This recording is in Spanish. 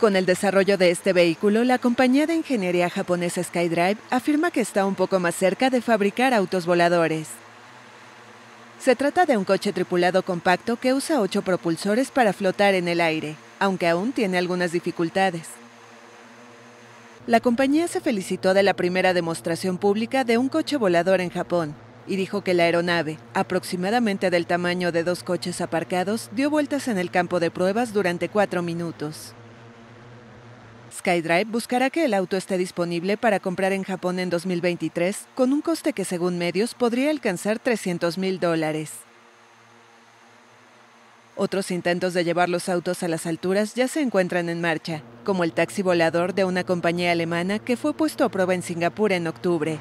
Con el desarrollo de este vehículo, la compañía de ingeniería japonesa SkyDrive afirma que está un poco más cerca de fabricar autos voladores. Se trata de un coche tripulado compacto que usa ocho propulsores para flotar en el aire, aunque aún tiene algunas dificultades. La compañía se felicitó de la primera demostración pública de un coche volador en Japón y dijo que la aeronave, aproximadamente del tamaño de dos coches aparcados, dio vueltas en el campo de pruebas durante cuatro minutos. SkyDrive buscará que el auto esté disponible para comprar en Japón en 2023 con un coste que según medios podría alcanzar 300 mil dólares. Otros intentos de llevar los autos a las alturas ya se encuentran en marcha, como el taxi volador de una compañía alemana que fue puesto a prueba en Singapur en octubre